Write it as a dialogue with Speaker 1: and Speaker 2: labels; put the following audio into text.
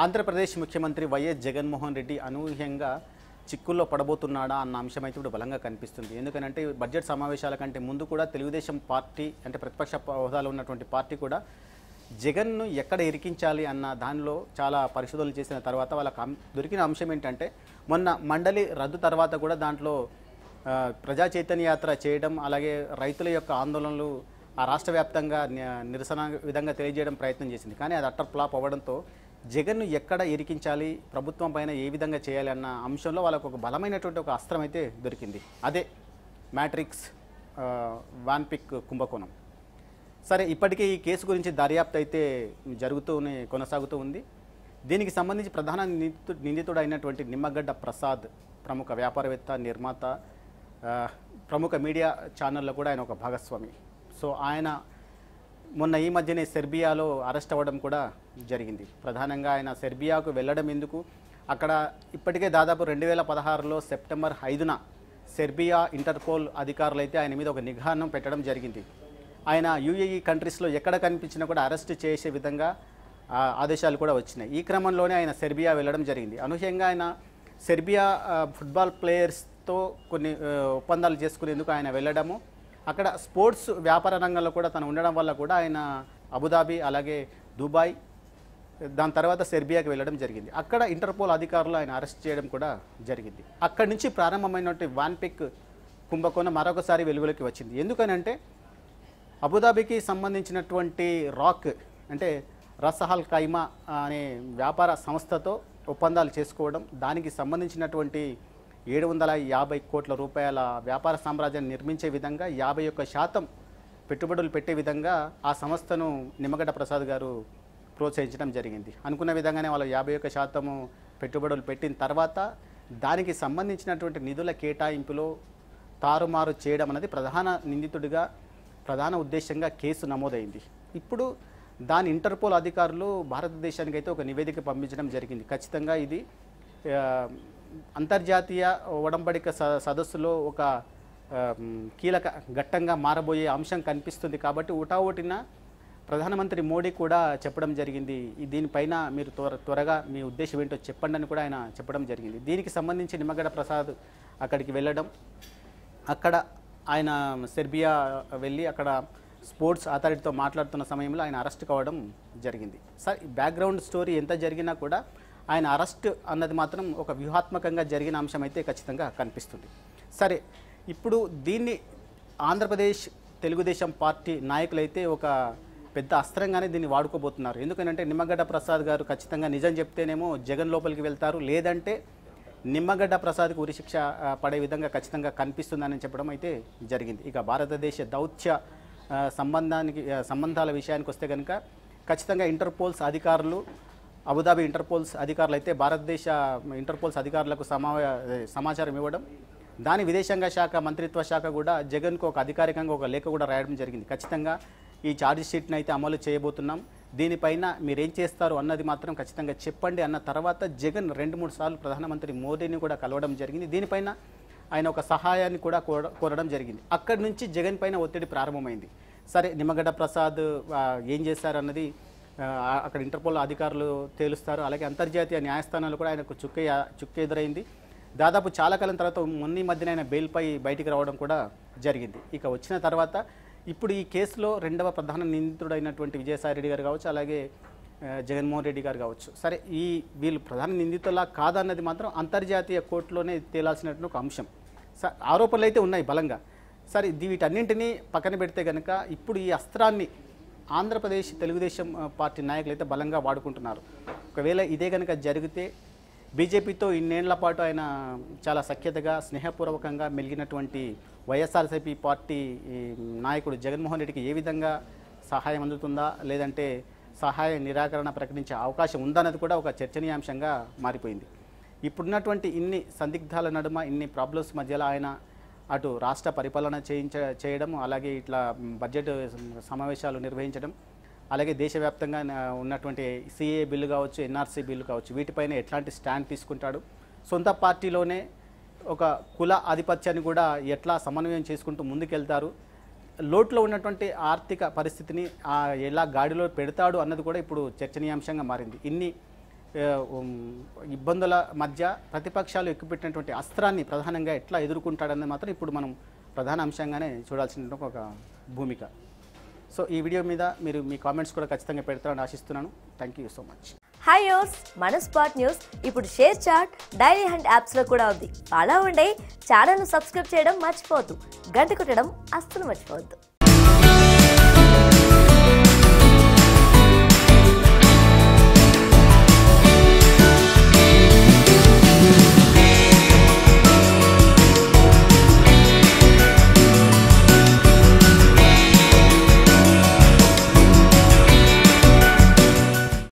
Speaker 1: ఆంధ్రప్రదేశ్ ముఖ్యమంత్రి వైఎస్ జగన్మోహన్ రెడ్డి అనూహ్యంగా చిక్కుల్లో పడబోతున్నాడా అన్న అంశం అయితే ఇప్పుడు బలంగా కనిపిస్తుంది. ఎందుకనంటే బడ్జెట్ సమావేశాల కంటే ముందు కూడా తెలుగుదేశం పార్టీ అంటే ప్రతిపక్ష ప- హోదాలో ఉన్నటువంటి పార్టీ కూడా జగన్ను ఎక్కడ ఇరికించాలి అన్న దానిలో చాలా పరిశోధనలు చేసిన తర్వాత వాళ్ళకి దొరికిన అంశం ఏంటంటే మొన్న మండలి రద్దు తర్వాత కూడా దాంట్లో ప్రజా చైతన్య యాత్ర చేయడం అలాగే రైతుల యొక్క ఆందోళనలు ఆ రాష్ట్ర వ్యాప్తంగా నిరసన విధంగా తెలియజేయడం ప్రయత్నం చేసింది. కానీ అది అట్టర్ ఫ్లాప్ అవ్వడంతో జగన్ను ఎక్కడ ఇరికించాలి ప్రభుత్వం పైన ఏ విధంగా చేయాలి అన్న అంశంలో వాళ్ళకు ఒక బలమైనటువంటి ఒక అస్త్రం అయితే దొరికింది. అదే మ్యాట్రిక్స్ వాన్పిక్ కుంభకోణం. సరే ఇప్పటికే ఈ కేసు గురించి దర్యాప్తు అయితే జరుగుతూనే కొనసాగుతూ ఉంది. దీనికి సంబంధించి ప్రధాన నిందితుడు అయినటువంటి నిమ్మగడ్డ ప్రసాద్ ప్రముఖ వ్యాపారవేత్త నిర్మాత ప్రముఖ మీడియా ఛానల్లో కూడా ఆయన ఒక భాగస్వామి. సో ఆయన మొన్న ఈ మధ్యనే సెర్బియాలో అరెస్ట్ అవ్వడం కూడా జరిగింది. ప్రధానంగా ఆయన సెర్బియాకు వెళ్ళడం ఎందుకు? అక్కడ ఇప్పటికే దాదాపు రెండు వేల పదహారులో సెప్టెంబర్ ఐదున సెర్బియా ఇంటర్పోల్ అధికారులు అయితే ఆయన మీద ఒక నిఘానం పెట్టడం జరిగింది. ఆయన యూఏఈ కంట్రీస్లో ఎక్కడ కనిపించినా కూడా అరెస్ట్ చేసే విధంగా ఆదేశాలు కూడా వచ్చినాయి. ఈ క్రమంలోనే ఆయన సెర్బియా వెళ్ళడం జరిగింది. అనూహ్యంగా ఆయన సెర్బియా ఫుట్బాల్ ప్లేయర్స్తో కొన్ని ఒప్పందాలు చేసుకునేందుకు ఆయన వెళ్ళడము అక్కడ స్పోర్ట్స్ వ్యాపార రంగంలో కూడా తను ఉండడం వల్ల కూడా ఆయన అబుదాబి అలాగే దుబాయ్ దాని తర్వాత సెర్బియాకి వెళ్ళడం జరిగింది. అక్కడ ఇంటర్పోల్ అధికారులు ఆయన అరెస్ట్ చేయడం కూడా జరిగింది. అక్కడి నుంచి ప్రారంభమైనటువంటి వాన్పిక్ కుంభకోణం మరొకసారి వెలుగులోకి వచ్చింది. ఎందుకనంటే అబుదాబికి సంబంధించినటువంటి రాక్ అంటే రసహల్ ఖైమా అనే వ్యాపార సంస్థతో ఒప్పందాలు చేసుకోవడం దానికి సంబంధించినటువంటి ఏడు వందల యాభై కోట్ల రూపాయల వ్యాపార సామ్రాజ్యాన్ని నిర్మించే విధంగా యాభై ఒక్క శాతం పెట్టుబడులు పెట్టే విధంగా ఆ సంస్థను నిమ్మగడ్డ ప్రసాద్ గారు ప్రోత్సహించడం జరిగింది. అనుకున్న విధంగానే వాళ్ళు యాభై ఒక్క శాతము పెట్టుబడులు పెట్టిన తర్వాత దానికి సంబంధించినటువంటి నిధుల కేటాయింపులో తారుమారు చేయడం అనేది ప్రధాన నిందితుడిగా ప్రధాన ఉద్దేశంగా కేసు నమోదైంది. ఇప్పుడు దాని ఇంటర్పోల్ అధికారులు భారతదేశానికి అయితే ఒక నివేదిక పంపించడం జరిగింది. ఖచ్చితంగా ఇది అంతర్జాతీయ ఒడంబడిక స సదస్సులో ఒక కీలక ఘట్టంగా మారబోయే అంశం కనిపిస్తుంది కాబట్టి ఊటాఓటిన ప్రధానమంత్రి మోడీ కూడా చెప్పడం జరిగింది. దీనిపైన మీరు త్వర త్వరగా మీ ఉద్దేశం ఏంటో చెప్పండి అని కూడా ఆయన చెప్పడం జరిగింది. దీనికి సంబంధించి నిమ్మగడ్డ ప్రసాద్ అక్కడికి వెళ్ళడం అక్కడ ఆయన సెర్బియా వెళ్ళి అక్కడ స్పోర్ట్స్ అథారిటీతో మాట్లాడుతున్న సమయంలో ఆయన అరెస్ట్ కావడం జరిగింది. సార్ బ్యాక్గ్రౌండ్ స్టోరీ ఎంత జరిగినా కూడా ఆయన అరెస్ట్ అన్నది మాత్రం ఒక వ్యూహాత్మకంగా జరిగిన అంశం అయితే ఖచ్చితంగా కనిపిస్తుంది. సరే ఇప్పుడు దీన్ని ఆంధ్రప్రదేశ్ తెలుగుదేశం పార్టీ నాయకులైతే ఒక పెద్ద అస్త్రంగానే దీన్ని వాడుకోబోతున్నారు. ఎందుకంటే నిమ్మగడ్డ ప్రసాద్ గారు ఖచ్చితంగా నిజం చెప్తేనేమో జగన్ లోపలికి వెళ్తారు. లేదంటే నిమ్మగడ్డ ప్రసాద్కి ఉరిశిక్ష పడే విధంగా ఖచ్చితంగా కనిపిస్తుందని చెప్పడం అయితే జరిగింది. ఇక భారతదేశ దౌత్య సంబంధానికి సంబంధాల విషయానికి వస్తే కనుక ఖచ్చితంగా ఇంటర్పోల్స్ అధికారులు అబుదాబి ఇంటర్పోల్స్ అధికారులు అయితే భారతదేశ ఇంటర్పోల్స్ అధికారులకు సమా సమాచారం ఇవ్వడం. దాని విదేశాంగ శాఖ మంత్రిత్వ శాఖ కూడా జగన్కు ఒక అధికారికంగా ఒక లేఖ కూడా రాయడం జరిగింది. ఖచ్చితంగా ఈ ఛార్జ్ షీట్ని అయితే అమలు చేయబోతున్నాం. దీనిపైన మీరేం చేస్తారు అన్నది మాత్రం ఖచ్చితంగా చెప్పండి అన్న తర్వాత జగన్ రెండు మూడు సార్లు ప్రధానమంత్రి మోదీని కూడా కలవడం జరిగింది. దీనిపైన ఆయన ఒక సహాయాన్ని కూడా కోరడం జరిగింది. అక్కడి నుంచి జగన్ పైన ఒత్తిడి ప్రారంభమైంది. సరే నిమ్మగడ్డ ప్రసాద్ ఏం చేశారన్నది అక్కడ ఇంటర్పోల్ అధికారులు తేలుస్తారు. అలాగే అంతర్జాతీయ న్యాయస్థానాలు కూడా ఆయనకు చుక్కే చుక్క ఎదురైంది. దాదాపు చాలా కాలం తర్వాత మొన్న మధ్యన ఆయన బెయిల్పై బయటికి రావడం కూడా జరిగింది. ఇక వచ్చిన తర్వాత ఇప్పుడు ఈ కేసులో రెండవ ప్రధాన నిందితుడైనటువంటి విజయసాయి రెడ్డి గారు కావచ్చు అలాగే జగన్మోహన్ రెడ్డి గారు కావచ్చు. సరే ఈ వీళ్ళు ప్రధాన నిందితులా కాదన్నది మాత్రం అంతర్జాతీయ కోర్టులోనే తేలాల్సినటువంటి ఒక అంశం. స ఆరోపణలు అయితే ఉన్నాయి బలంగా. సరే వీటన్నింటినీ పక్కన పెడితే కనుక ఇప్పుడు ఈ అస్త్రాన్ని ఆంధ్రప్రదేశ్ తెలుగుదేశం పార్టీ నాయకులు అయితే బలంగా వాడుకుంటున్నారు. ఒకవేళ ఇదే కనుక జరిగితే బీజేపీతో ఇన్నేళ్ళ పాటు ఆయన చాలా సఖ్యతగా స్నేహపూర్వకంగా మెలిగినటువంటి వైఎస్ఆర్సీపీ పార్టీ నాయకుడు జగన్మోహన్ రెడ్డికి ఏ విధంగా సహాయం అందుతుందా లేదంటే సహాయ నిరాకరణ ప్రకటించే అవకాశం ఉందన్నది కూడా ఒక చర్చనీయాంశంగా మారిపోయింది. ఇప్పుడున్నటువంటి ఇన్ని సందిగ్ధాల నడుమ ఇన్ని ప్రాబ్లమ్స్ మధ్యలో ఆయన అటు రాష్ట్ర పరిపాలన చేయించ చేయడం అలాగే ఇట్లా బడ్జెట్ సమావేశాలు నిర్వహించడం అలాగే దేశవ్యాప్తంగా ఉన్నటువంటి సిఏ బిల్లు కావచ్చు ఎన్ఆర్సీ బిల్లు కావచ్చు వీటిపైన ఎట్లాంటి స్టాండ్ తీసుకుంటాడు? సొంత పార్టీలోనే ఒక కుల ఆధిపత్యాన్ని కూడా ఎట్లా సమన్వయం చేసుకుంటూ ముందుకెళ్తారు? లోట్లో ఉన్నటువంటి ఆర్థిక పరిస్థితిని ఎలా గాడిలో పెడతాడు అన్నది కూడా ఇప్పుడు చర్చనీయాంశంగా మారింది. ఇన్ని ఇబ్బందుల మధ్య ప్రతిపక్షాలు ఎక్కుపెట్టినటువంటి అస్త్రాన్ని ప్రధానంగా ఎట్లా ఎదుర్కొంటాడన్నది మాత్రం ఇప్పుడు మనం ప్రధాన అంశంగానే చూడాల్సిన ఒక భూమిక. సో ఈ వీడియో మీద మీరు మీ కామెంట్స్ కూడా ఖచ్చితంగా పెడతారని ఆశిస్తున్నాను. Thank you so much
Speaker 2: hi యోస్ మన స్పాట్ న్యూస్ ఇప్పుడు షేర్ చాట్ డైలీ హ్యాండ్ యాప్స్లో కూడా ఉంది. అలా ఉండే ఛానల్ను సబ్స్క్రైబ్ చేయడం మర్చిపోవద్దు. గంట కొట్టడం అస్సలు మర్చిపోవద్దు.